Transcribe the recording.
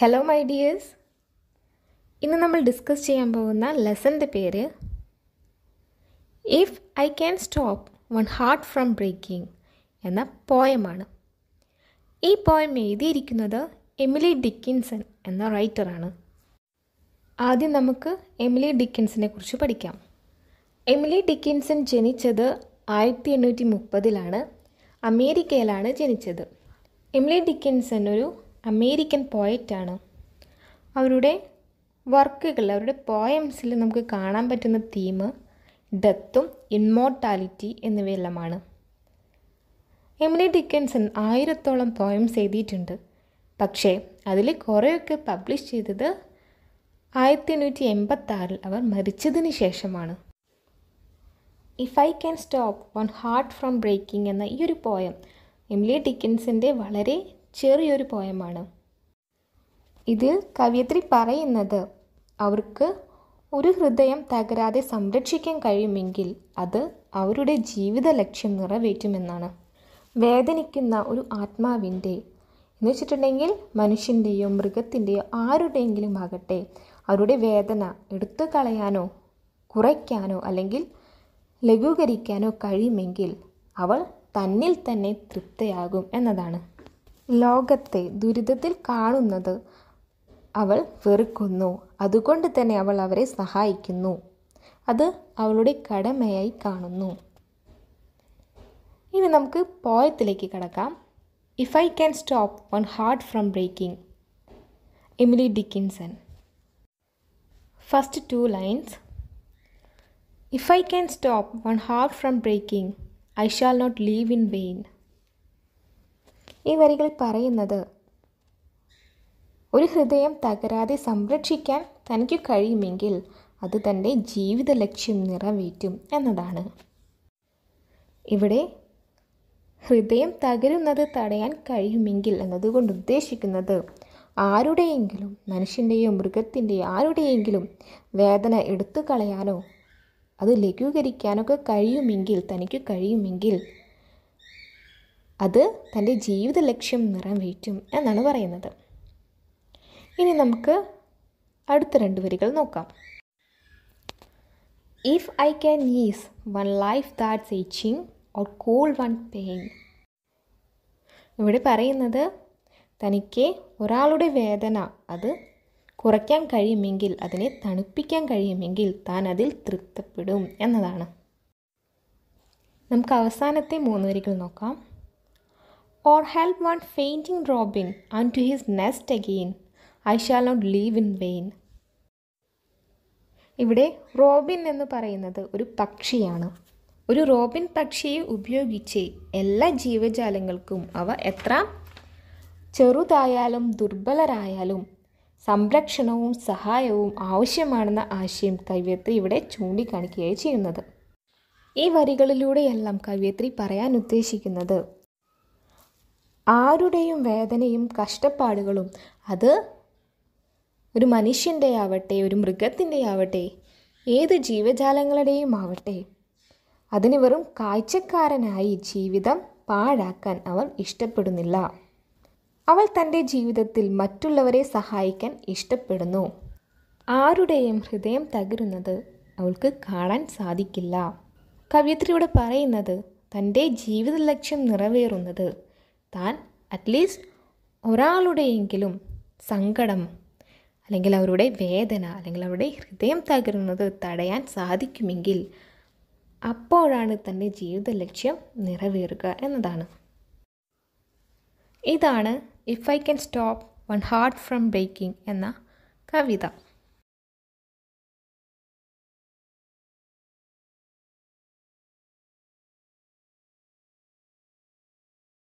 Hello my dears ഇന്ന് നമ്മൾ discuss ചെയ്യാൻ പോകുന്ന ലെസന്റെ പേര് if I can stop one heart from breaking എന്ന പോയമാണ് ഈ പോയം എഴുതിയിരിക്കുന്നത് എമിലി ഡിക്കിൻസൺ എന്ന റൈറ്ററാണ് ആദ്യം നമുക്ക് എമിലി ഡിക്കിൻസിനെ കുറിച്ച് പഠിക്കാം. എമിലി ഡിക്കിൻസൺ ജനിച്ചത് ആയിരത്തി എണ്ണൂറ്റി മുപ്പതിലാണ് അമേരിക്കയിലാണ് ജനിച്ചത്. എമിലി ഡിക്കിൻസൺ ഒരു അമേരിക്കൻ പോയറ്റാണ് അവരുടെ വർക്കുകൾ അവരുടെ പോയംസിൽ നമുക്ക് കാണാൻ പറ്റുന്ന തീം ഡെത്തും ഇൻമോർട്ടാലിറ്റി എന്നിവയെല്ലാമാണ്. എമിലി ഡിക്കൻസൺ ആയിരത്തോളം പോയംസ് എഴുതിയിട്ടുണ്ട്. പക്ഷേ അതിൽ കുറേയൊക്കെ പബ്ലിഷ് ചെയ്തത് ആയിരത്തി എണ്ണൂറ്റി എൺപത്താറിൽ അവർ മരിച്ചതിന് ശേഷമാണ്. If I can stop one heart from breaking എന്ന ഈ ഒരു പോയം എമിലി ഡിക്കൻസിന്റെ വളരെ ചെറിയൊരു പോയമാണ്. ഇതിൽ കവിയത്രി പറയുന്നത് അവർക്ക് ഒരു ഹൃദയം തകരാതെ സംരക്ഷിക്കാൻ കഴിയുമെങ്കിൽ അത് അവരുടെ ജീവിത ലക്ഷ്യം നിറവേറ്റുമെന്നാണ്. വേദനിക്കുന്ന ഒരു ആത്മാവിന്റെ എന്ന് വെച്ചിട്ടുണ്ടെങ്കിൽ മനുഷ്യന്റെയോ മൃഗത്തിന്റെയോ ആരുടെയെങ്കിലും ആകട്ടെ അവരുടെ വേദന എടുത്തു കളയാനോ കുറയ്ക്കാനോ അല്ലെങ്കിൽ ലഘൂകരിക്കാനോ കഴിയുമെങ്കിൽ അവൾ തന്നിൽ തന്നെ തൃപ്തയാകും എന്നതാണ്. ലോകത്തെ ദുരിതത്തിൽ കാണുന്നത് അവൾ വെറുക്കുന്നു. അതുകൊണ്ട് തന്നെ അവൾ അവരെ സഹായിക്കുന്നു. അത് അവളുടെ കടമയായി കാണുന്നു. ഇനി നമുക്ക് പോയത്തിലേക്ക് കടക്കാം. If I can stop one heart from breaking Emily Dickinson first two lines if I can stop one heart from breaking I shall not live in vain ഈ വരികൾ പറയുന്നത് ഒരു ഹൃദയം തകരാതെ സംരക്ഷിക്കാൻ തനിക്ക് കഴിയുമെങ്കിൽ അത് തന്റെ ജീവിത ലക്ഷ്യം നിറവേറ്റും എന്നതാണ്. ഇവിടെ ഹൃദയം തകരുന്നത് തടയാൻ കഴിയുമെങ്കിൽ എന്നതുകൊണ്ട് ഉദ്ദേശിക്കുന്നത് ആരുടെയെങ്കിലും മനുഷ്യന്റെയോ മൃഗത്തിന്റെയോ ആരുടെയെങ്കിലും വേദന എടുത്തു കളയാനോ അത് ലഘൂകരിക്കാനൊക്കെ കഴിയുമെങ്കിൽ തനിക്ക് കഴിയുമെങ്കിൽ അത് തന്റെ ജീവിത ലക്ഷ്യം നിറവേറ്റും എന്നാണ് പറയുന്നത്. ഇനി നമുക്ക് അടുത്ത രണ്ട് വരികൾ നോക്കാം. If I can ease one life that's aching or cool one pain ഇവിടെ പറയുന്നത് തനിക്ക് ഒരാളുടെ വേദന അത് കുറയ്ക്കാൻ കഴിയുമെങ്കിൽ അതിനെ തണുപ്പിക്കാൻ കഴിയുമെങ്കിൽ താൻ അതിൽ തൃപ്തപ്പെടും എന്നതാണ്. നമുക്ക് അവസാനത്തെ മൂന്ന് വരികൾ നോക്കാം. Or help one fainting robin unto his nest again I shall not live in vain ഇവിടെ റോബിൻ എന്ന് പറയുന്നത് ഒരു പക്ഷിയാണ്. ഒരു റോബിൻ പക്ഷിയെ ഉപയോഗിച്ച് എല്ലാ ജീവജാലങ്ങൾക്കും അവ എത്ര? ചെറുതായാലും ദുർബലരായാലും സംരക്ഷണവും സഹായവും ആവശ്യമാണെന്ന ആശയം കവ്യത്രി ഇവിടെ ചൂണ്ടിക്കാണിക്കുകയാണ് ചെയ്യുന്നത്. ഈ വരികളിലൂടെയെല്ലാം കവ്യത്രി പറയാൻ ഉദ്ദേശിക്കുന്നത് ആരുടെയും വേദനയും കഷ്ടപ്പാടുകളും അത് ഒരു മനുഷ്യന്റെ ആവട്ടെ ഒരു മൃഗത്തിന്റെ ആവട്ടെ ഏത് ജീവജാലങ്ങളുടെയും ആവട്ടെ. അതിന് വെറും കാഴ്ചക്കാരനായി ജീവിതം പാഴാക്കാൻ അവൾ ഇഷ്ടപ്പെടുന്നില്ല. അവൾ തന്റെ ജീവിതത്തിൽ മറ്റുള്ളവരെ സഹായിക്കാൻ ഇഷ്ടപ്പെടുന്നു. ആരുടെയും ഹൃദയം തകരുന്നത് അവൾക്ക് കാണാൻ സാധിക്കില്ല. കവിയത്രിയോട് പറയുന്നത് തന്റെ ജീവിത ലക്ഷ്യം നിറവേറുന്നത് താൻ അറ്റ്ലീസ്റ്റ് ഒരാളുടെയെങ്കിലും സങ്കടം അല്ലെങ്കിൽ അവരുടെ വേദന അല്ലെങ്കിൽ അവരുടെ ഹൃദയം തകരുന്നത് തടയാൻ സാധിക്കുമെങ്കിൽ അപ്പോഴാണ് തന്റെ ജീവിത ലക്ഷ്യം നിറവേറുക എന്നതാണ്. ഇതാണ് if I can stop one heart from breaking എന്ന കവിത.